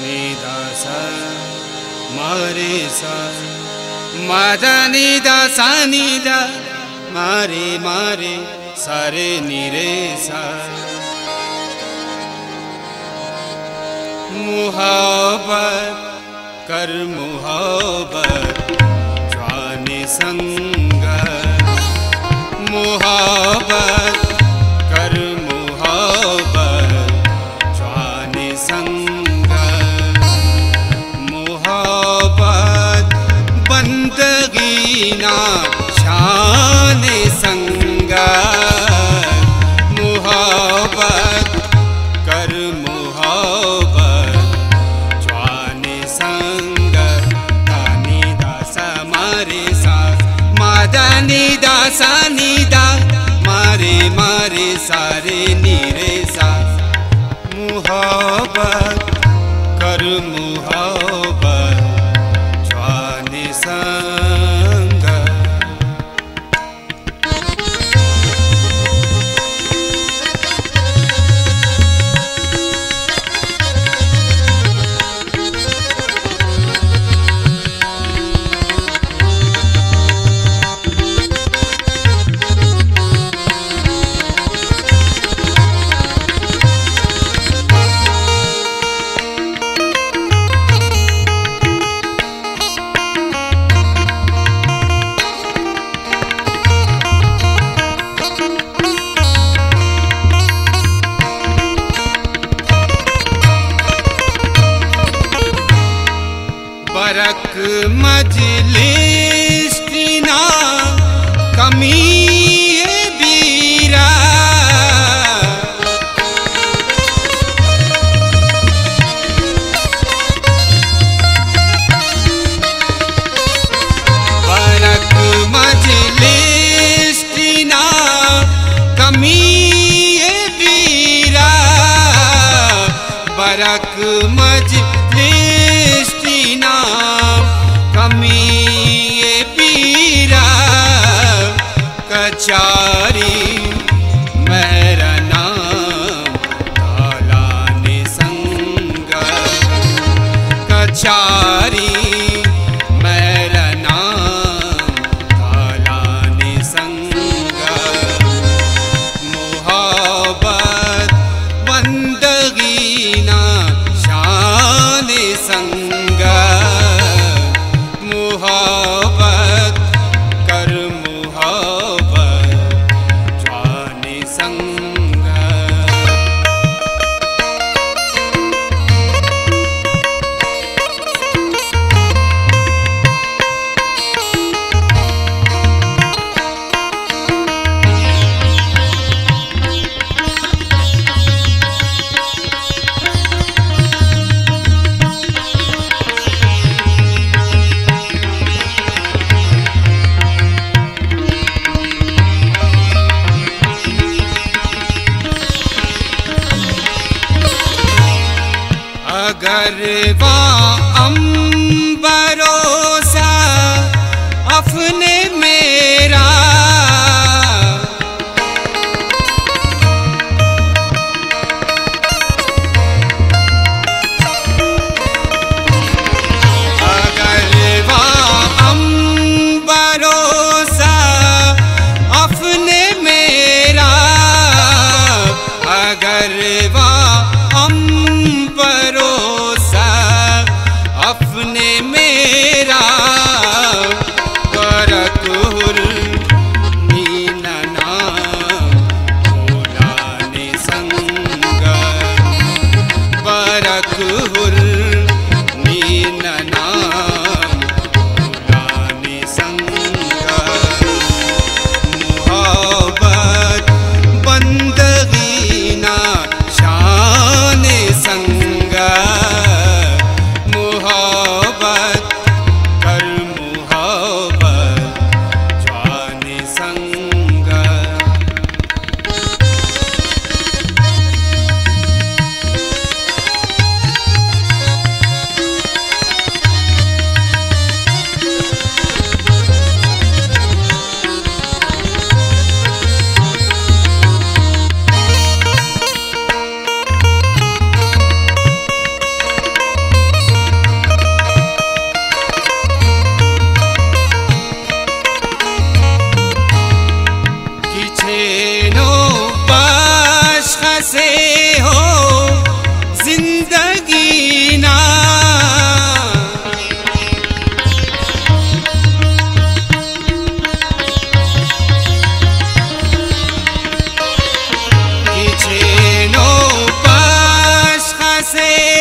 निी दासा निी दासा नीला मा सारे निरे कर कर् मुहोबी सङ्ग शान संग मुहब्बत, कर मुहब्बत ज्वाने संग दानी दास मारे सा मादानी दासा निदा मारे मारे सारे नीरे सा मुहब्बत, कर मुहब्बत संग बरक मजलिस कमी वाम अपने see